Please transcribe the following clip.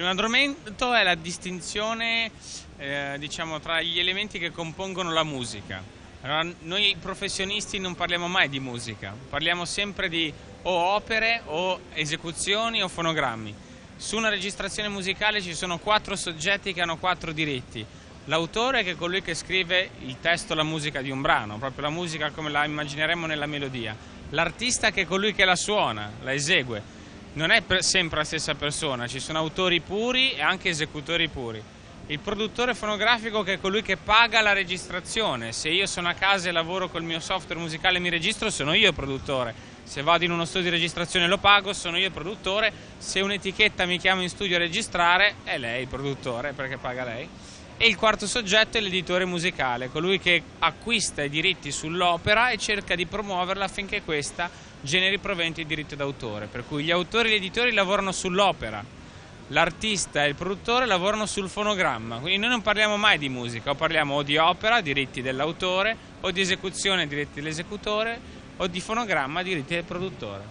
primo argomento è la distinzione eh, diciamo, tra gli elementi che compongono la musica. Allora, noi professionisti non parliamo mai di musica, parliamo sempre di o opere o esecuzioni o fonogrammi. Su una registrazione musicale ci sono quattro soggetti che hanno quattro diritti. L'autore che è colui che scrive il testo, la musica di un brano, proprio la musica come la immagineremmo nella melodia. L'artista che è colui che la suona, la esegue. Non è sempre la stessa persona, ci sono autori puri e anche esecutori puri. Il produttore fonografico che è colui che paga la registrazione. Se io sono a casa e lavoro col mio software musicale e mi registro, sono io il produttore. Se vado in uno studio di registrazione lo pago, sono io il produttore. Se un'etichetta mi chiama in studio a registrare, è lei il produttore perché paga lei. E il quarto soggetto è l'editore musicale, colui che acquista i diritti sull'opera e cerca di promuoverla affinché questa generi proventi di diritto d'autore. Per cui gli autori e gli editori lavorano sull'opera, l'artista e il produttore lavorano sul fonogramma, quindi noi non parliamo mai di musica, o parliamo o di opera, diritti dell'autore, o di esecuzione, diritti dell'esecutore, o di fonogramma, diritti del produttore.